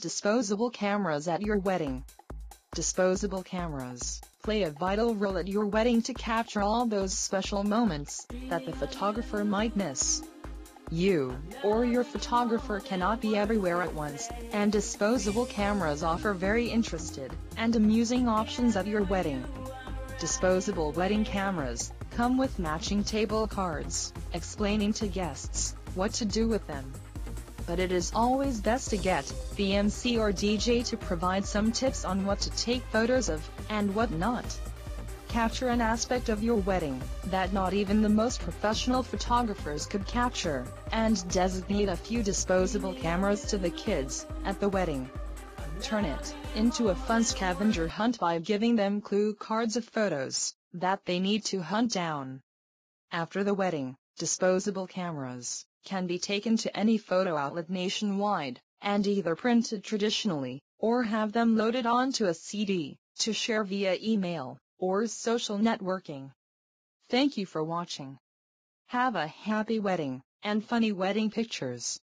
Disposable cameras at your wedding. Disposable cameras play a vital role at your wedding to capture all those special moments that the photographer might miss. You, or your photographer cannot be everywhere at once, and disposable cameras offer very interested and amusing options at your wedding. Disposable wedding cameras come with matching table cards, explaining to guests what to do with them. But it is always best to get the MC or DJ to provide some tips on what to take photos of, and what not. Capture an aspect of your wedding that not even the most professional photographers could capture, and designate a few disposable cameras to the kids at the wedding. Turn it into a fun scavenger hunt by giving them clue cards of photos that they need to hunt down. After the wedding, disposable cameras can be taken to any photo outlet nationwide, and either printed traditionally, or have them loaded onto a CD, to share via email, or social networking. Thank you for watching. Have a happy wedding, and funny wedding pictures.